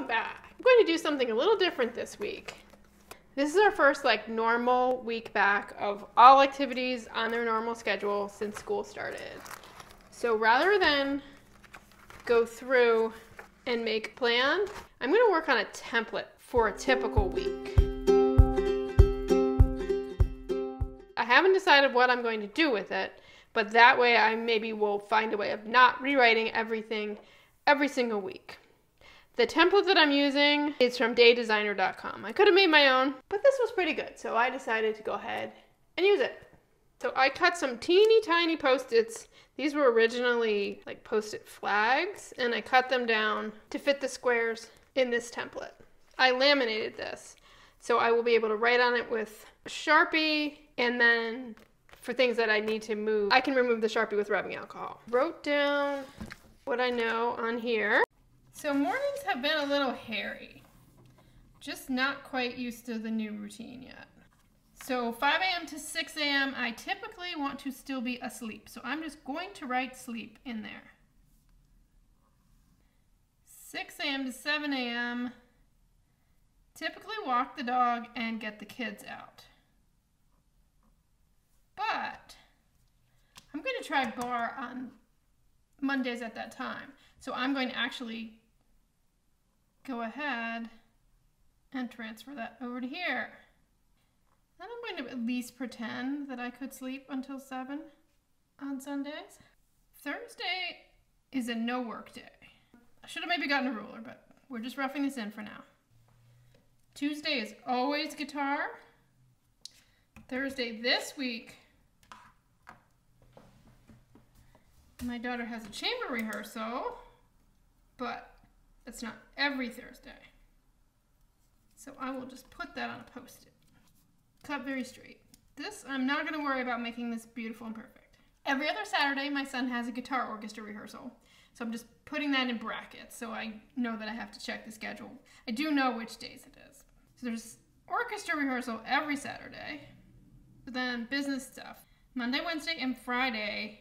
welcome back. I'm going to do something a little different this week. This is our first like normal week back of all activities on their normal schedule since school started. So rather than go through and make a plan, I'm going to work on a template for a typical week. I haven't decided what I'm going to do with it, but that way I maybe will find a way of not rewriting everything every single week. The template that I'm using is from daydesigner.com. I could have made my own, but this was pretty good, so I decided to go ahead and use it. So I cut some teeny tiny post-its. These were originally like post-it flags, and I cut them down to fit the squares in this template. I laminated this, so I will be able to write on it with Sharpie, and then for things that I need to move, I can remove the Sharpie with rubbing alcohol. Wrote down what I know on here. So mornings have been a little hairy. Just not quite used to the new routine yet. So 5 a.m. to 6 a.m. I typically want to still be asleep. So I'm just going to write sleep in there. 6 a.m. to 7 a.m. Typically walk the dog and get the kids out. But I'm going to try barre on Mondays at that time. So I'm going to actually go ahead and transfer that over to here. Then I'm going to at least pretend that I could sleep until 7 on Sundays. Thursday is a no work day. I should have maybe gotten a ruler, but we're just roughing this in for now. Tuesday is always guitar. Thursday this week, my daughter has a chamber rehearsal, but it's not every Thursday. So I will just put that on a post-it. Cut very straight. This, I'm not going to worry about making this beautiful and perfect. Every other Saturday, my son has a guitar orchestra rehearsal. So I'm just putting that in brackets so I know that I have to check the schedule. I do know which days it is. So there's orchestra rehearsal every Saturday. But then business stuff. Monday, Wednesday, and Friday,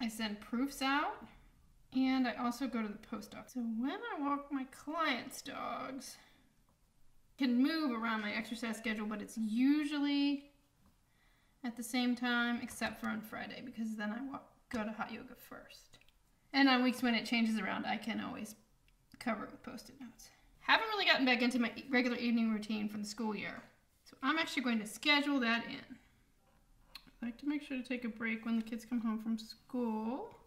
I send proofs out. And I also go to the post office. So when I walk my clients' dogs, can move around my exercise schedule, but it's usually at the same time, except for on Friday, because then I walk, go to hot yoga first. And on weeks when it changes around, I can always cover it with post-it notes. Haven't really gotten back into my regular evening routine from the school year. So I'm actually going to schedule that in. I like to make sure to take a break when the kids come home from school.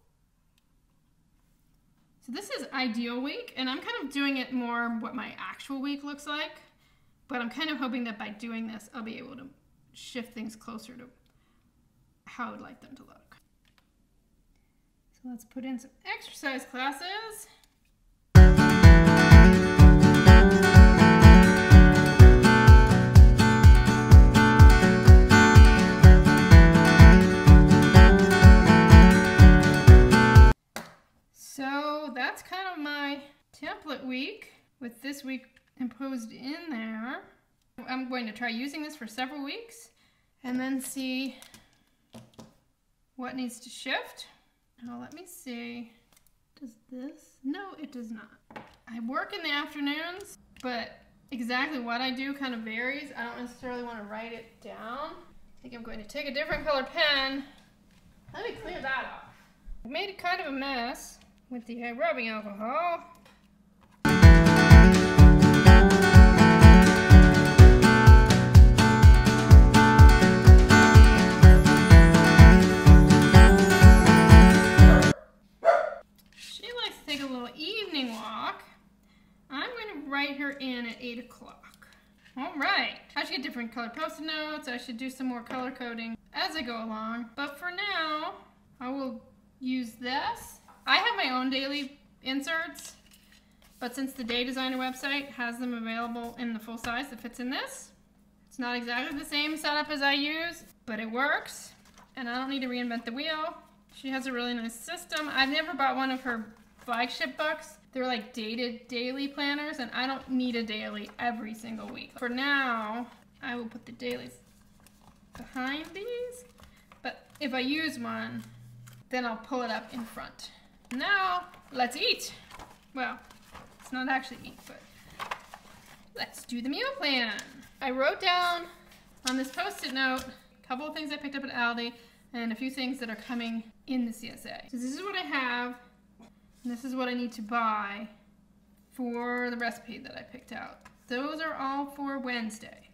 This is ideal week, and I'm kind of doing it more what my actual week looks like. But I'm kind of hoping that by doing this, I'll be able to shift things closer to how I would like them to look. So let's put in some exercise classes. Week with this week imposed in there. I'm going to try using this for several weeks and then see what needs to shift. Now let me see. Does this? No, it does not. I work in the afternoons, but exactly what I do kind of varies. I don't necessarily want to write it down. I think I'm going to take a different color pen. Let me clear that off. I made it kind of a mess with the rubbing alcohol. To her in at 8 o'clock. All right. I should get different color post-it notes. I should do some more color coding as I go along. But for now, I will use this. I have my own daily inserts, but since the Day Designer website has them available in the full size that fits in this, it's not exactly the same setup as I use, but it works, and I don't need to reinvent the wheel. She has a really nice system. I've never bought one of her flagship books. They're like dated daily planners, and I don't need a daily every single week. For now, I will put the dailies behind these, but if I use one, then I'll pull it up in front. Now, let's eat. Well, Let's not actually eat, but let's do the meal plan. I wrote down on this post-it note a couple of things I picked up at Aldi and a few things that are coming in the CSA. So this is what I have, and this is what I need to buy for the recipe that I picked out. Those are all for Wednesday.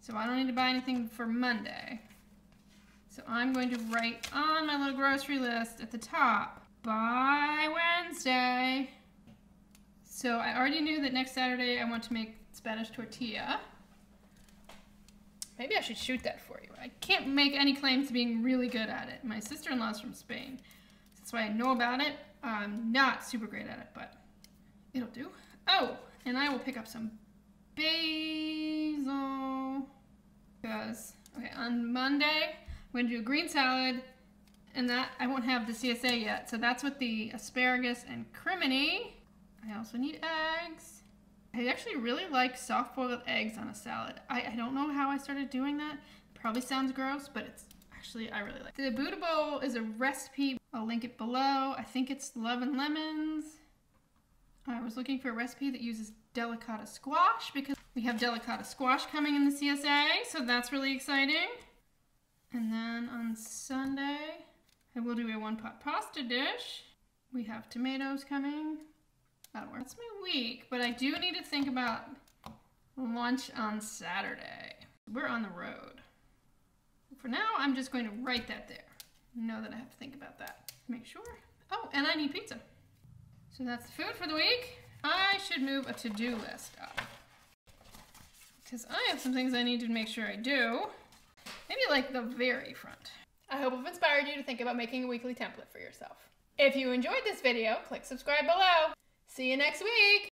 So I don't need to buy anything for Monday. So I'm going to write on my little grocery list at the top, by Wednesday. So I already knew that next Saturday I want to make Spanish tortilla. Maybe I should shoot that for you. I can't make any claims to being really good at it. My sister-in-law's from Spain. That's why I know about it. I'm not super great at it, but it'll do. Oh, and I will pick up some basil. Because, okay, on Monday, I'm going to do a green salad, and that I won't have the CSA yet. So that's with the asparagus and crimini. I also need eggs. I actually really like soft boiled eggs on a salad. I, I don't know how I started doing that. Probably sounds gross, but it's actually, I really like it. The Buddha Bowl is a recipe. I'll link it below. I think it's Love and Lemons. I was looking for a recipe that uses delicata squash because we have delicata squash coming in the CSA, so that's really exciting. And then on Sunday, I will do a one pot pasta dish. We have tomatoes coming. That'll work. That's my week, but I do need to think about lunch on Saturday. We're on the road. For now, I'm just going to write that there. Know that I have to think about that. Make sure. Oh, and I need pizza. So that's the food for the week. I should move a to-do list up. Because I have some things I need to make sure I do. Maybe like the very front. I hope I've inspired you to think about making a weekly template for yourself. If you enjoyed this video, click subscribe below. See you next week!